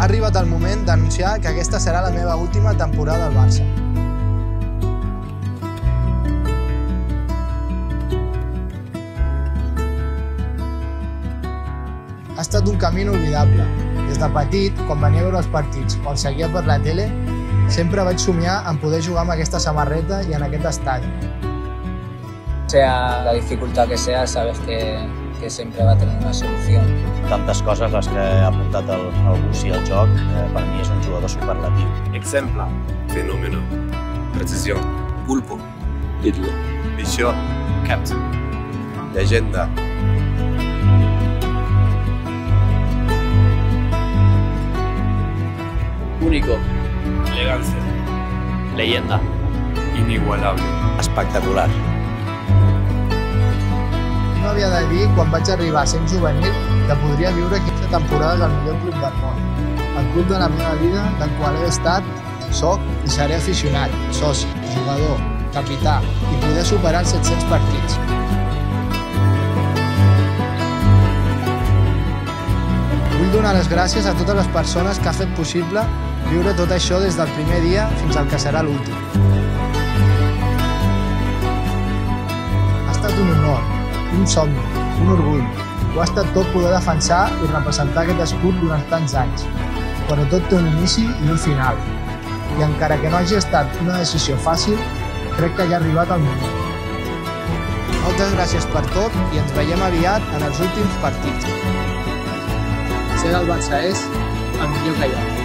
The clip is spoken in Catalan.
Ha arribat el moment d'anunciar que aquesta serà la meva última temporada al Barça. Ha estat un camí inolvidable. Des de petit, quan venia a veure els partits o els seguia per la tele, sempre vaig somiar en poder jugar amb aquesta samarreta i en aquest estadi. Sea la dificultad que sea, sabes que, que siempre va a tener una solución. Tantes coses les que ha apuntat el, el Bussi al joc, eh, per mi és un jugador superlatiu. Exemple. Fenómeno. Precisió. Pulpo. Ídolo. Visió. Captain. Llegenda. Único. Elegancia. Leyenda. Inigualable. Espectacular. De dir, quan vaig arribar sent juvenil, que podria viure 15 temporades al millor club del món. El club de la meva vida, del qual he estat, soc i seré aficionat, soci, jugador, capità i poder superar els 700 partits. Vull donar les gràcies a totes les persones que ha fet possible viure tot això des del primer dia fins al que serà l'últim. Un somni, un orgull. Ho ha estat tot poder defensar i representar aquest escut durant tants anys. Però tot té un inici i un final. I encara que no hagi estat una decisió fàcil, crec que ja ha arribat el moment. Moltes gràcies per tot i ens veiem aviat en els últims partits. Ser del Barça és el millor que hi ha.